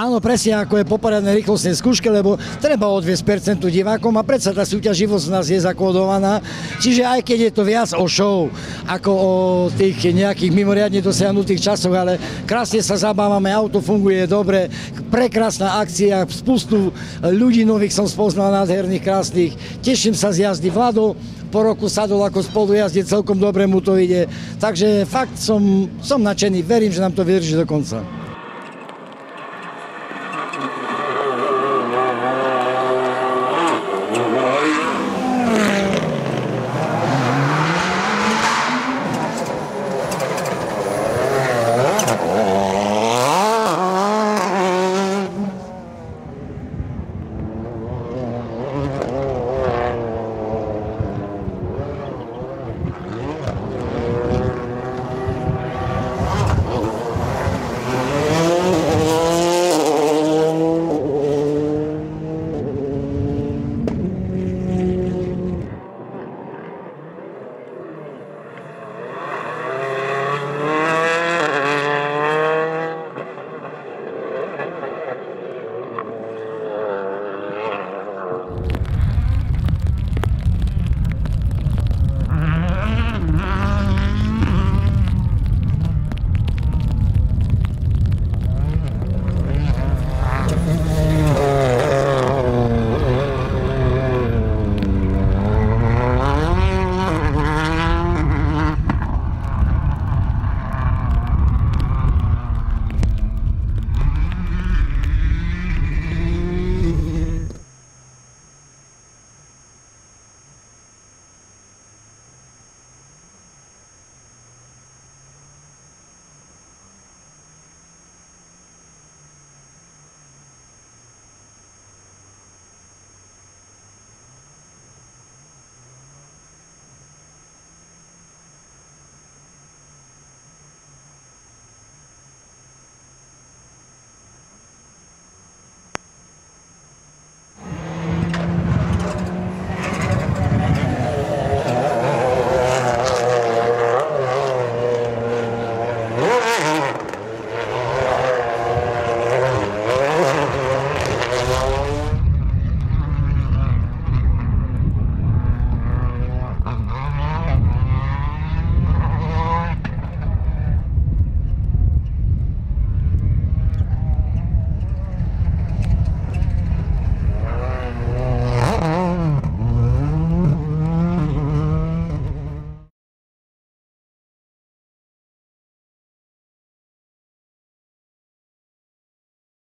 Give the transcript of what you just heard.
Áno, presne ako je poporiadne rýchlostnej skúške, lebo treba odviesť percentu divákom a predsa tá súťaživosť nás je zakódovaná. Čiže aj keď je to viac o show, ako o tých nejakých mimoriadne dosiahnutých časoch, ale krásne sa zabávame, auto funguje dobre, prekrásna akcia, spustu ľudí nových som spoznal nádherných, krásnych. Teším sa z jazdy Vlado, po roku sadol ako spolujazdec, celkom dobre mu to ide. Takže fakt som, som nadšený, verím, že nám to vydrží do konca.